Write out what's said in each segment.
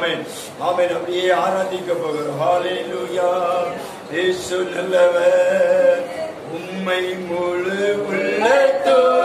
ஆமேன். ஆமேன். அப்படியே ஆராதிக்க போகிறோம் ஹாலே லூயா ஏசு நல்லவர். உண்மை முழு உள்ளத்தோ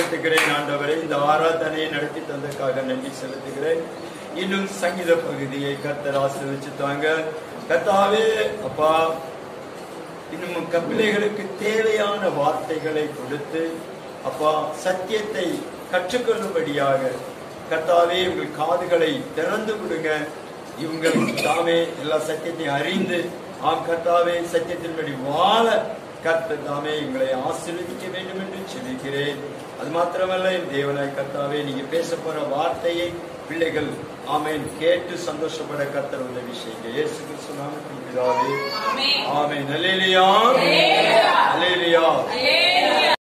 செலுத்துகிறேன் ஆண்டவரே. இந்த ஆராதனையை நடத்தி தந்ததுக்காக நன்றி செலுத்துகிறேன். இன்னும் சங்கீத பகுதியை கர்த்தர் ஆசீர்வதிச்சு தாங்க. கர்த்தாவே அப்பா இன்னும் கப்பிள்ளைகளுக்கு தேவையான வார்த்தைகளை கொடுத்து அப்பா சத்தியத்தை கற்றுக்கொள்ளும்படியாக கர்த்தாவே உங்கள் காதுகளை திறந்து விடுங்க. இவங்கள் தாமே எல்லா சத்தியத்தையும் அறிந்து ஆம் கர்த்தாவே சத்தியத்தின்படி வாழ கர்த்தர் தாமே எங்களை ஆசீர்வதிக்க வேண்டும் என்று செபிக்கிறேன். அது மாத்திரமல்ல என் தேவனாய் கர்த்தாவே நீங்க பேச போற வார்த்தையை பிள்ளைகள் ஆமென் கேட்டு சந்தோஷப்பட கர்த்தர் உதவி செய்யுங்க இயேசு கிறிஸ்து நாமத்தில் பிதாவே. ஆமென். அல்லேலூயா. அல்லேலூயா.